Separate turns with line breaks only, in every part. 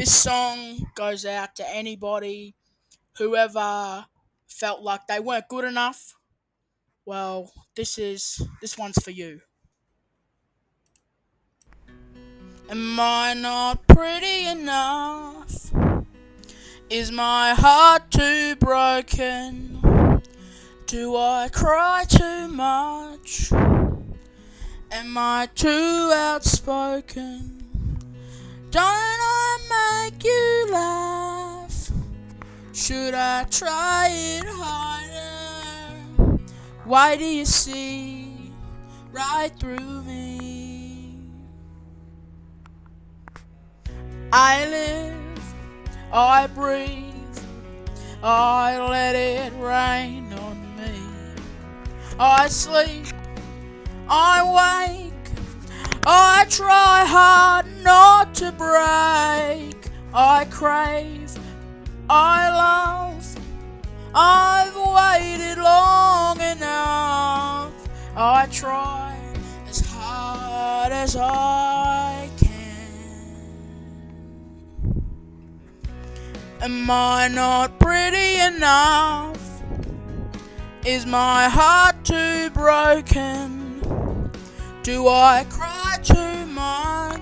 This song goes out to anybody, whoever felt like they weren't good enough. Well, this is this one's for you. Am I not pretty enough? Is my heart too broken? Do I cry too much? Am I too outspoken? Don't I make you laugh? Should I try it harder? Why do you see right through me? I live, I breathe, I let it rain on me. I sleep, I wake. I try hard not to break. I crave, I love. I've waited long enough. I try as hard as I can. Am I not pretty enough? Is my heart too broken? Do I cry too much?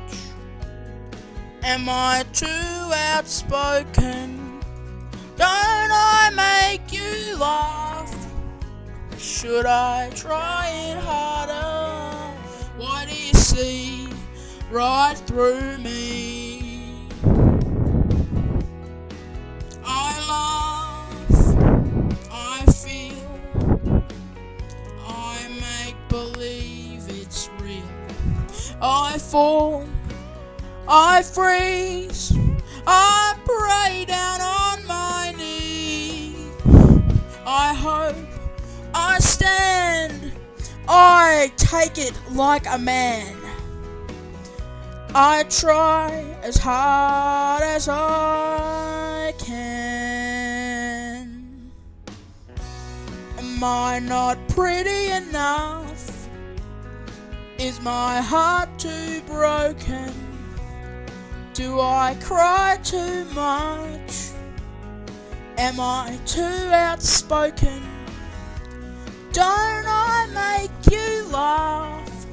Am I too outspoken? Don't I make you laugh? Should I try it harder? Why do you see right through me? I love, I feel, I make believe it's real. I fall, I freeze, I pray down on my knees. I hope, I stand, I take it like a man. I try as hard as I can. Am I not pretty enough? Is my heart too broken? Do I cry too much? Am I too outspoken? Don't I make you laugh?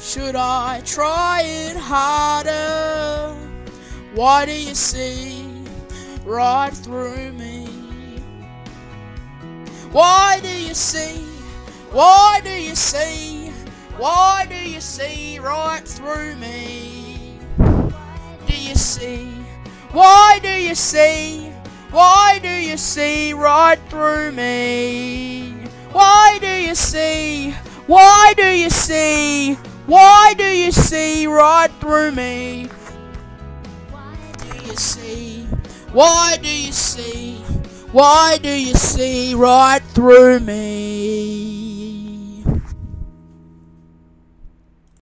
Should I try it harder? Why do you see right through me? Why do you see? Why do you see? Why do you see right through me? Why do you see? Why do you see? Why do you see right through me? Why do you see? Why do you see? Why do you see right through me? Why do you see? Why do you see? Why do you see right through me?